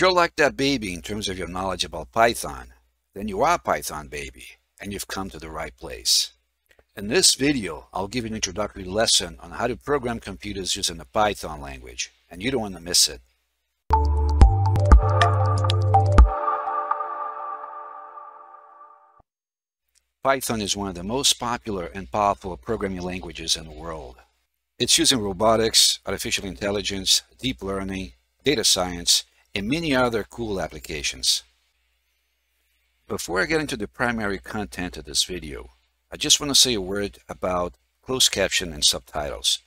If you're like that baby in terms of your knowledge about Python, then you are Python baby and you've come to the right place. In this video, I'll give you an introductory lesson on how to program computers using the Python language, and you don't want to miss it. Python is one of the most popular and powerful programming languages in the world. It's used in robotics, artificial intelligence, deep learning, data science, and many other cool applications. Before I get into the primary content of this video, I just want to say a word about closed caption and subtitles.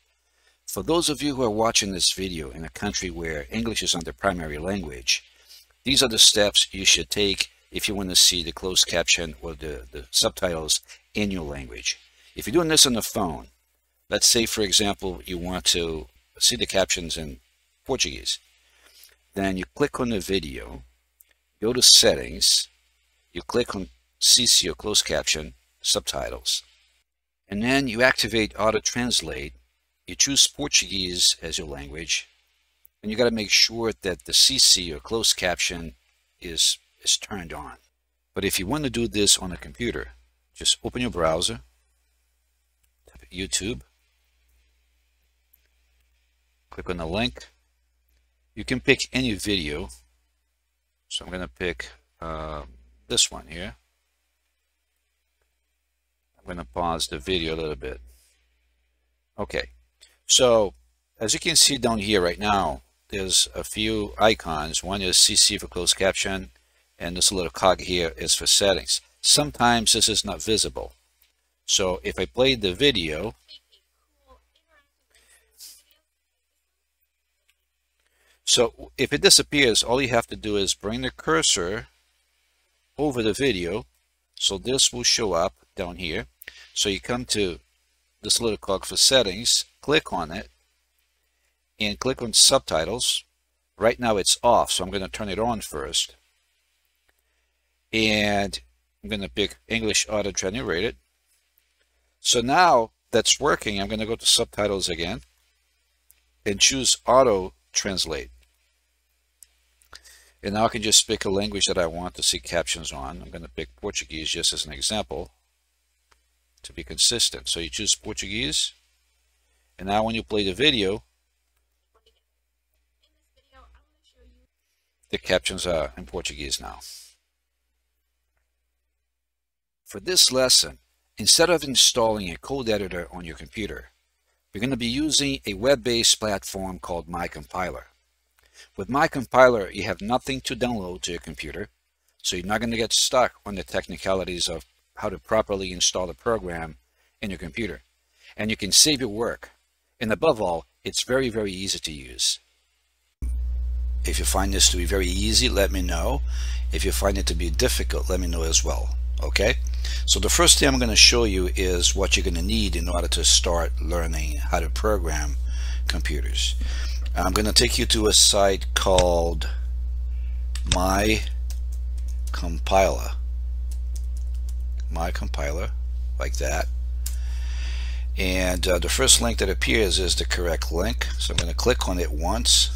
For those of you who are watching this video in a country where English is not the primary language, these are the steps you should take if you want to see the closed caption or the, the subtitles in your language. If you're doing this on the phone, let's say, for example, you want to see the captions in Portuguese. Then you click on the video, go to settings, you click on CC or closed caption, subtitles. And then you activate auto translate. You choose Portuguese as your language. And you got to make sure that the CC or closed caption is is turned on. But if you want to do this on a computer, just open your browser, type YouTube, click on the link. You can pick any video. So I'm going to pick uh, this one here. I'm going to pause the video a little bit. Okay, so as you can see down here right now, there's a few icons. One is CC for closed caption, and this little cog here is for settings. Sometimes this is not visible. So if I play the video, so if it disappears, all you have to do is bring the cursor over the video. So this will show up down here. So you come to this little cog for settings, click on it, and click on subtitles. Right now it's off, so I'm going to turn it on first and I'm going to pick English Auto Generated. So now that's working, I'm going to go to subtitles again and choose Auto Translate. And now I can just pick a language that I want to see captions on. I'm going to pick Portuguese just as an example to be consistent. So you choose Portuguese. And now when you play the video, the captions are in Portuguese now. For this lesson, instead of installing a code editor on your computer, we're going to be using a web-based platform called MyCompiler. With MyCompiler, you have nothing to download to your computer, so you're not going to get stuck on the technicalities of how to properly install a program in your computer. And you can save your work. And above all, it's very, very easy to use. If you find this to be very easy, let me know. If you find it to be difficult, let me know as well okay? So the first thing I'm going to show you is what you're going to need in order to start learning how to program computers. I'm going to take you to a site called my compiler. MyCompiler like that. And uh, the first link that appears is the correct link so I'm going to click on it once.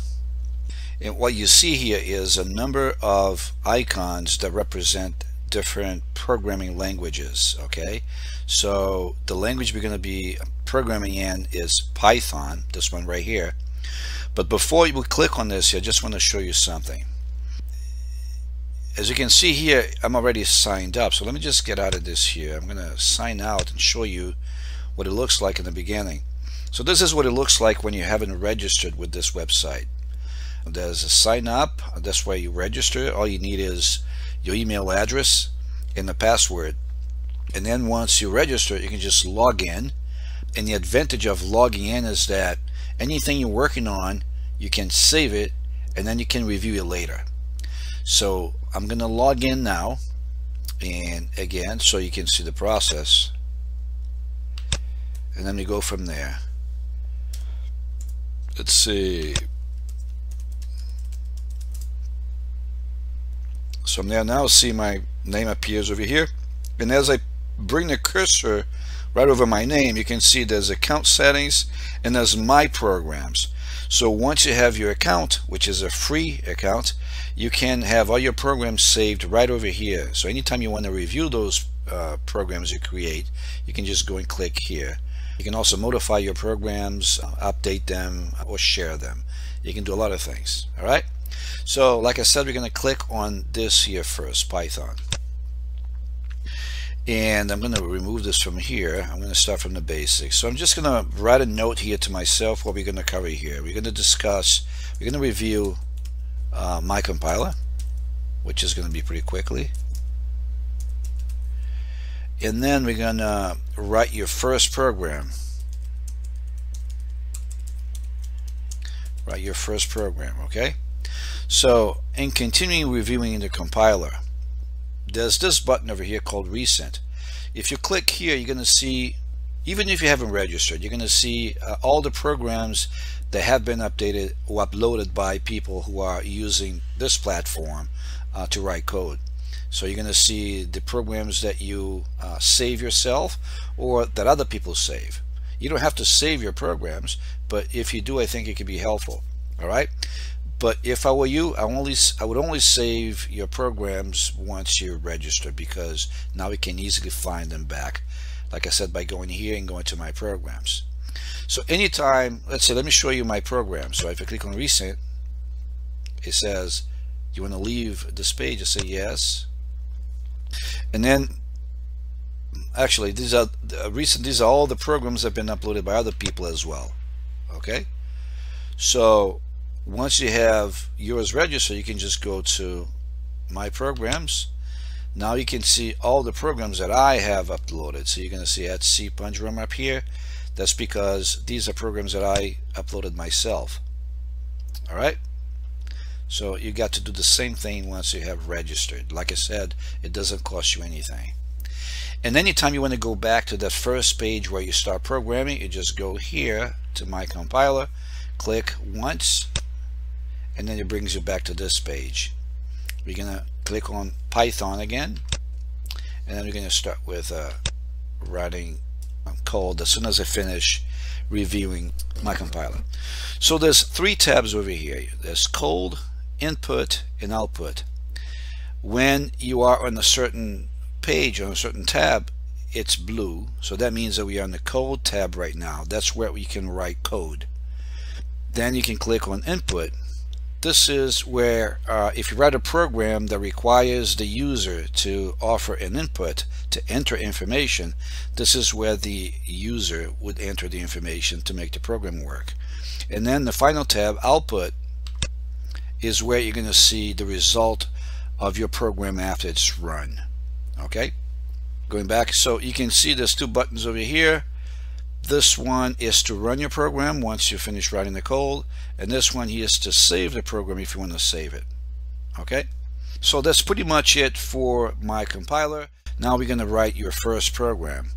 And what you see here is a number of icons that represent different programming languages okay? So the language we're going to be programming in is Python this one right here. But before we click on this I just want to show you something. As you can see here I'm already signed up so let me just get out of this here. I'm going to sign out and show you what it looks like in the beginning. So this is what it looks like when you haven't registered with this website. There's a sign up that's where you register. All you need is your email address and the password. And then once you register you can just log in. And the advantage of logging in is that anything you're working on you can save it and then you can review it later. So I'm gonna log in now. And again so you can see the process. And then we go from there. Let's see So I'm there now see my name appears over here. And as I bring the cursor right over my name, you can see there's account settings and there's my programs. So once you have your account, which is a free account, you can have all your programs saved right over here. So anytime you want to review those uh, programs you create, you can just go and click here. You can also modify your programs, update them, or share them. You can do a lot of things. All right. So like I said, we're going to click on this here first, Python. And I'm going to remove this from here. I'm going to start from the basics. So I'm just going to write a note here to myself what we're going to cover here. We're going to discuss, we're going to review uh, MyCompiler, which is going to be pretty quickly. And then we're going to write your first program. Write your first program, okay? So in continuing reviewing the compiler, there's this button over here called recent. If you click here, you're going to see, even if you haven't registered, you're going to see uh, all the programs that have been updated or uploaded by people who are using this platform uh, to write code. So you're going to see the programs that you uh, save yourself or that other people save. You don't have to save your programs, but if you do, I think it can be helpful. All right. But if I were you, I only I would only save your programs once you're registered because now we can easily find them back. Like I said, by going here and going to my programs. So anytime, let's say, let me show you my program. So if I click on recent, it says, you want to leave this page? I say yes. And then, actually, these are uh, recent. These are all the programs that have been uploaded by other people as well. Okay. So once you have yours registered you can just go to my programs. Now you can see all the programs that I have uploaded. So you're going to see at C cPunchworm up here. That's because these are programs that I uploaded myself. Alright so you got to do the same thing once you have registered. Like I said it doesn't cost you anything. And anytime you want to go back to that first page where you start programming you just go here to MyCompiler click once and then it brings you back to this page. We're gonna click on Python again and then we're gonna start with uh, writing code as soon as I finish reviewing MyCompiler. So there's three tabs over here. There's code input and output. When you are on a certain page on a certain tab it's blue. So that means that we are on the code tab right now. That's where we can write code. Then you can click on input this is where uh, if you write a program that requires the user to offer an input to enter information, this is where the user would enter the information to make the program work. And then the final tab, output, is where you're going to see the result of your program after it's run. Okay? Going back, so you can see there's two buttons over here this one is to run your program once you finish writing the code, and this one here is to save the program if you want to save it. Okay, so that's pretty much it for MyCompiler. Now we're going to write your first program.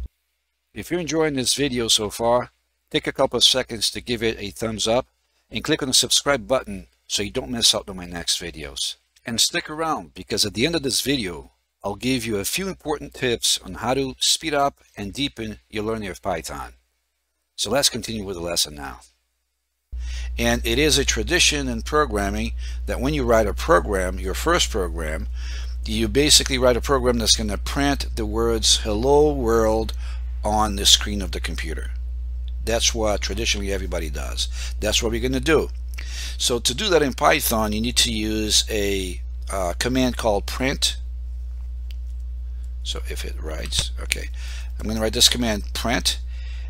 If you're enjoying this video so far, take a couple of seconds to give it a thumbs up and click on the subscribe button so you don't miss out on my next videos. And stick around because at the end of this video, I'll give you a few important tips on how to speed up and deepen your learning of Python. So let's continue with the lesson now. And it is a tradition in programming that when you write a program, your first program, you basically write a program that's going to print the words hello world on the screen of the computer. That's what traditionally everybody does. That's what we're going to do. So to do that in Python, you need to use a uh, command called print. So if it writes, okay, I'm going to write this command print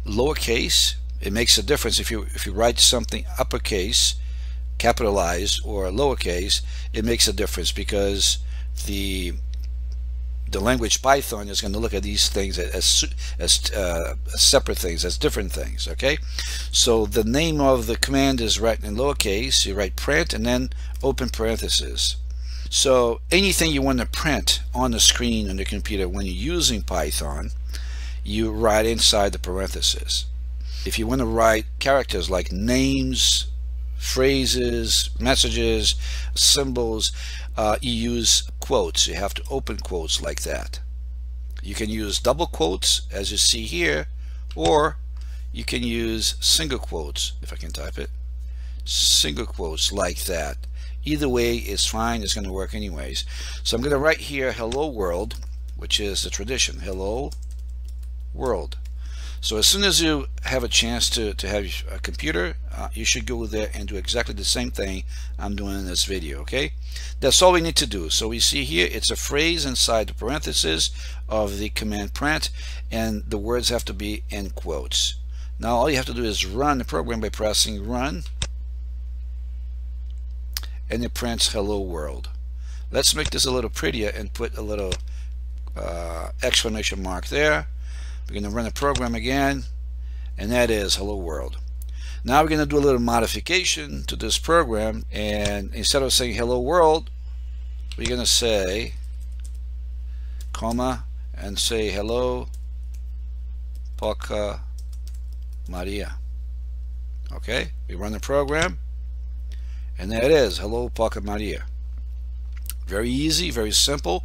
lowercase it makes a difference if you if you write something uppercase capitalized or lowercase it makes a difference because the the language Python is going to look at these things as as uh, separate things, as different things. Okay, so the name of the command is written in lowercase. You write print and then open parentheses. So anything you want to print on the screen on the computer when you're using Python, you write inside the parentheses. If you want to write characters like names, phrases, messages, symbols, uh, you use quotes. You have to open quotes like that. You can use double quotes as you see here or you can use single quotes if I can type it single quotes like that either way is fine it's going to work anyways so I'm going to write here hello world which is the tradition hello world so as soon as you have a chance to, to have a computer, uh, you should go there and do exactly the same thing I'm doing in this video, okay? That's all we need to do. So we see here, it's a phrase inside the parentheses of the command print, and the words have to be in quotes. Now all you have to do is run the program by pressing run, and it prints hello world. Let's make this a little prettier and put a little uh, exclamation mark there we're going to run the program again, and that is hello world. Now we're going to do a little modification to this program, and instead of saying hello world, we're going to say comma and say hello Poca Maria. Okay, we run the program, and there it is, hello Poca Maria. Very easy, very simple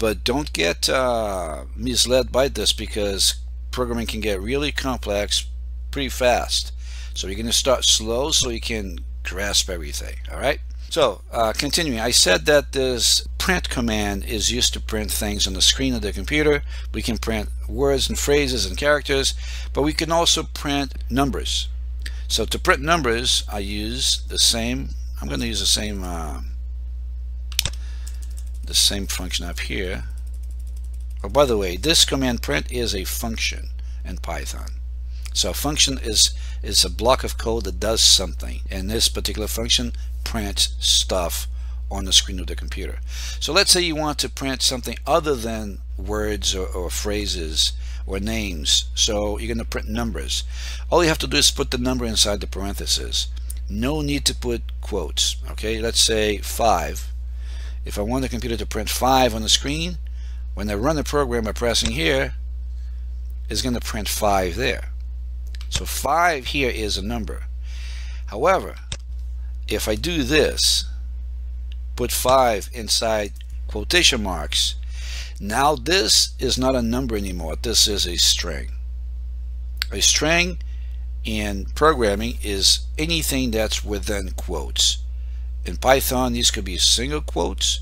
but don't get uh, misled by this because programming can get really complex pretty fast. So you're going to start slow so you can grasp everything all right? So uh, continuing I said that this print command is used to print things on the screen of the computer. We can print words and phrases and characters but we can also print numbers. So to print numbers I use the same I'm going to use the same uh, the same function up here. Oh, by the way, this command print is a function in Python. So a function is, is a block of code that does something. And this particular function prints stuff on the screen of the computer. So let's say you want to print something other than words or, or phrases or names. So you're going to print numbers. All you have to do is put the number inside the parentheses. No need to put quotes. Okay, let's say 5 if I want the computer to print 5 on the screen, when I run the program by pressing here, it's going to print 5 there. So 5 here is a number. However, if I do this, put 5 inside quotation marks, now this is not a number anymore. This is a string. A string in programming is anything that's within quotes. In Python, these could be single quotes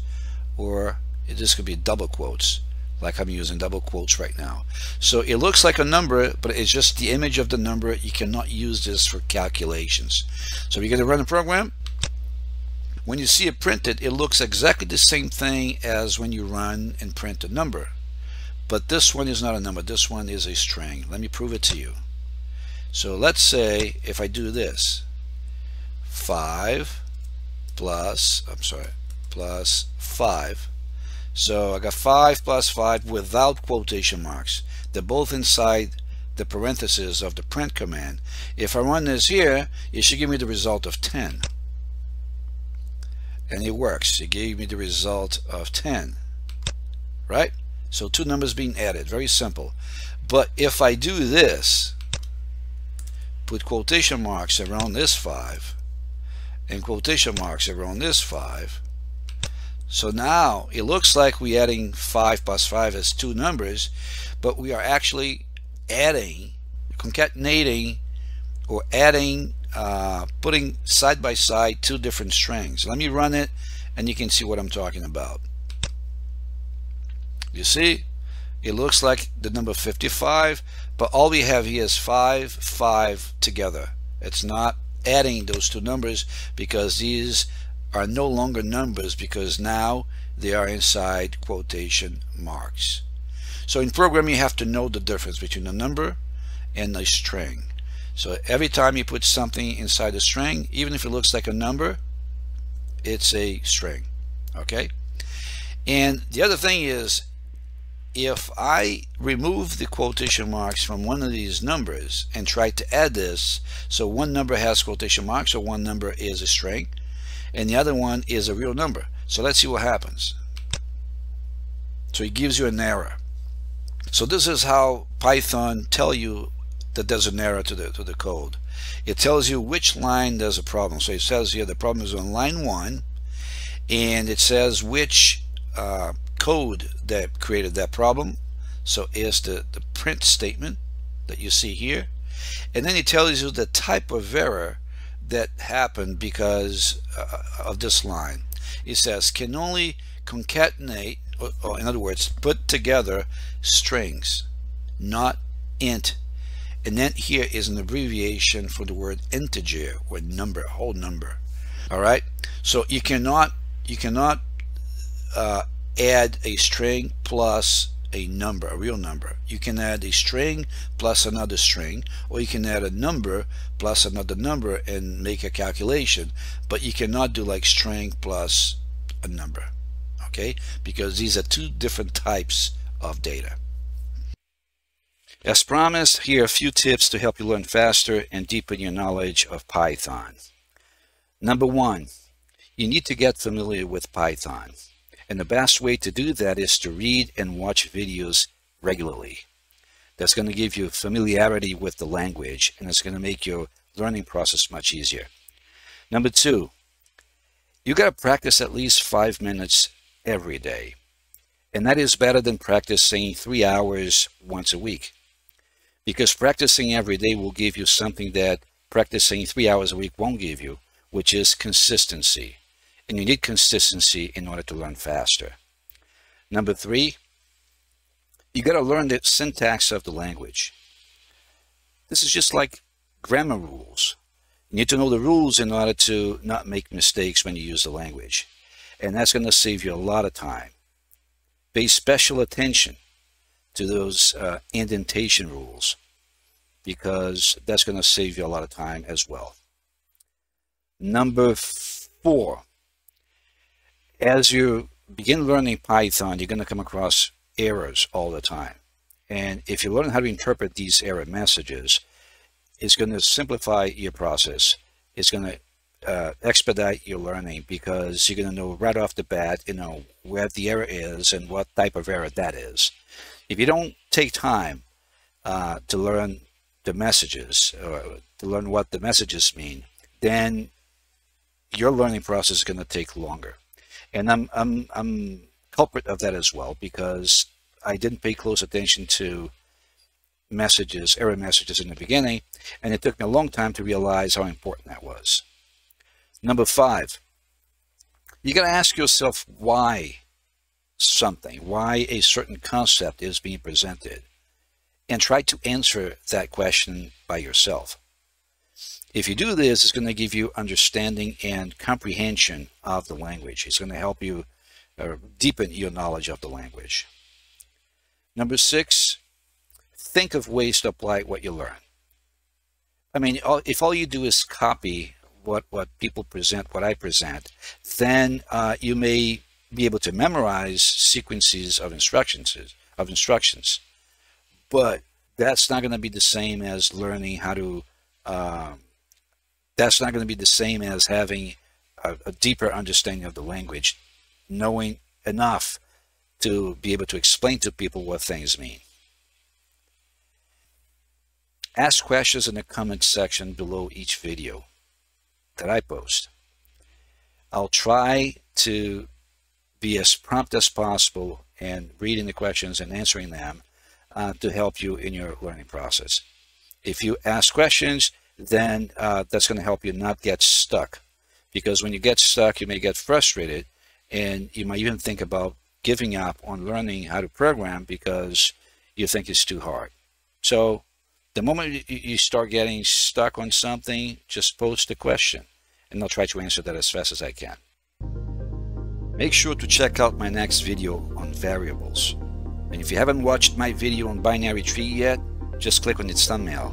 or this could be double quotes like I'm using double quotes right now. So it looks like a number, but it's just the image of the number. You cannot use this for calculations. So you're going to run the program. When you see it printed, it looks exactly the same thing as when you run and print a number. But this one is not a number. This one is a string. Let me prove it to you. So let's say if I do this, 5 plus, I'm sorry, plus 5. So I got 5 plus 5 without quotation marks. They're both inside the parentheses of the print command. If I run this here, it should give me the result of 10. And it works. It gave me the result of 10. Right? So two numbers being added. Very simple. But if I do this, put quotation marks around this 5, and quotation marks around this 5. So now it looks like we're adding 5 plus 5 as two numbers, but we are actually adding, concatenating, or adding, uh, putting side by side two different strings. Let me run it and you can see what I'm talking about. You see, it looks like the number 55, but all we have here is 5, 5 together. It's not adding those two numbers because these are no longer numbers because now they are inside quotation marks. So in programming you have to know the difference between a number and a string. So every time you put something inside a string, even if it looks like a number, it's a string. Okay? And the other thing is if I remove the quotation marks from one of these numbers and try to add this, so one number has quotation marks, so one number is a string, and the other one is a real number. So let's see what happens. So it gives you an error. So this is how Python tell you that there's an error to the, to the code. It tells you which line there's a problem. So it says here the problem is on line 1, and it says which uh, code that created that problem. So is the, the print statement. that you see here. And then it tells you the type of error that happened because uh, of this line. It says can only concatenate, or, or in other words, put together strings, not int. And then here is an abbreviation for the word integer or number, whole number. All right. So you cannot you cannot uh, add a string plus a number, a real number. You can add a string plus another string, or you can add a number plus another number and make a calculation, but you cannot do like string plus a number, okay? Because these are two different types of data. As promised, here are a few tips to help you learn faster and deepen your knowledge of Python. Number one, you need to get familiar with Python. And the best way to do that is to read and watch videos regularly. That's going to give you familiarity with the language and it's going to make your learning process much easier. Number two, you got to practice at least five minutes every day. And that is better than practicing three hours once a week. Because practicing every day will give you something that practicing three hours a week won't give you, which is consistency and you need consistency in order to learn faster. Number three, you got to learn the syntax of the language. This is just like grammar rules. You need to know the rules in order to not make mistakes when you use the language. And that's going to save you a lot of time. Pay special attention to those uh, indentation rules because that's going to save you a lot of time as well. Number four, as you begin learning Python, you're going to come across errors all the time. And if you learn how to interpret these error messages, it's going to simplify your process. It's going to uh, expedite your learning because you're going to know right off the bat, you know, where the error is and what type of error that is. If you don't take time uh, to learn the messages or to learn what the messages mean, then your learning process is going to take longer. And I'm, I'm, I'm culprit of that as well because I didn't pay close attention to messages, error messages in the beginning, and it took me a long time to realize how important that was. Number five, you got to ask yourself why something, why a certain concept is being presented, and try to answer that question by yourself. If you do this, it's going to give you understanding and comprehension of the language. It's going to help you uh, deepen your knowledge of the language. Number six, think of ways to apply what you learn. I mean, if all you do is copy what, what people present, what I present, then uh, you may be able to memorize sequences of instructions, of instructions. But that's not going to be the same as learning how to um, that's not going to be the same as having a, a deeper understanding of the language, knowing enough to be able to explain to people what things mean. Ask questions in the comment section below each video that I post. I'll try to be as prompt as possible in reading the questions and answering them uh, to help you in your learning process. If you ask questions, then uh, that's going to help you not get stuck. Because when you get stuck, you may get frustrated and you might even think about giving up on learning how to program because you think it's too hard. So the moment you start getting stuck on something, just post a question and I'll try to answer that as fast as I can. Make sure to check out my next video on variables. And if you haven't watched my video on binary tree yet, just click on its thumbnail